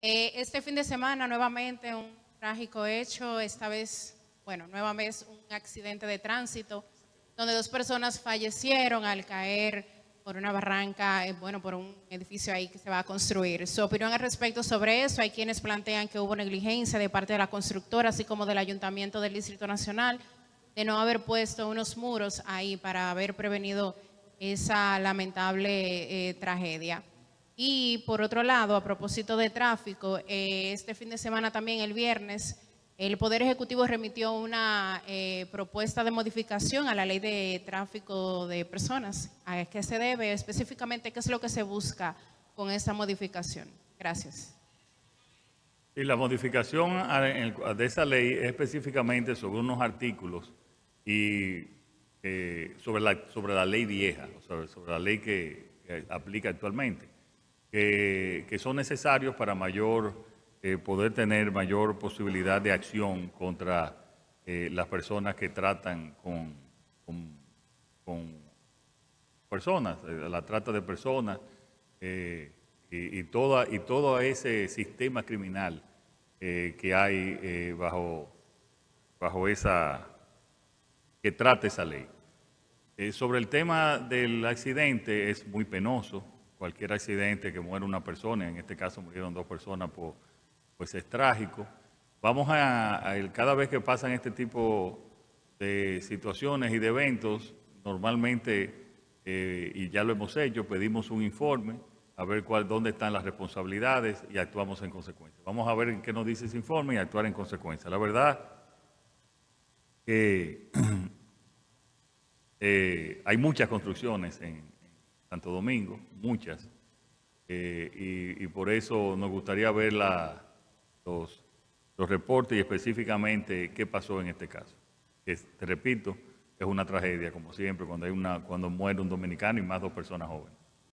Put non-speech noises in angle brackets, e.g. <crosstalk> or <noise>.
Eh, este fin de semana nuevamente un trágico hecho, esta vez, bueno, nueva vez un accidente de tránsito donde dos personas fallecieron al caer por una barranca, eh, bueno, por un edificio ahí que se va a construir. Su opinión al respecto sobre eso, hay quienes plantean que hubo negligencia de parte de la constructora, así como del Ayuntamiento del Distrito Nacional, de no haber puesto unos muros ahí para haber prevenido esa lamentable eh, tragedia. Y por otro lado, a propósito de tráfico, eh, este fin de semana también, el viernes, el Poder Ejecutivo remitió una eh, propuesta de modificación a la ley de tráfico de personas. ¿A qué se debe? Específicamente, ¿qué es lo que se busca con esta modificación? Gracias. Y la modificación de esa ley es específicamente sobre unos artículos y eh, sobre, la, sobre la ley vieja, sobre, sobre la ley que, aplica actualmente, que, son necesarios para mayor eh, poder tener mayor posibilidad de acción contra eh, las personas que tratan con, personas, la trata de personas y, todo ese sistema criminal que hay bajo, bajo esa que trate esa ley. Eh, sobre el tema del accidente, es muy penoso. Cualquier accidente que muera una persona, en este caso murieron dos personas, pues, es trágico. Vamos a, cada vez que pasan este tipo de situaciones y de eventos, normalmente, eh, y ya lo hemos hecho, pedimos un informe a ver cuál, dónde están las responsabilidades y actuamos en consecuencia. Vamos a ver qué nos dice ese informe y actuar en consecuencia. La verdad que <clears throat> eh, hay muchas construcciones en, Santo Domingo, muchas, eh, y, por eso nos gustaría ver los, reportes y específicamente qué pasó en este caso. Te repito, es una tragedia, como siempre, cuando, hay una, cuando muere un dominicano y más dos personas jóvenes.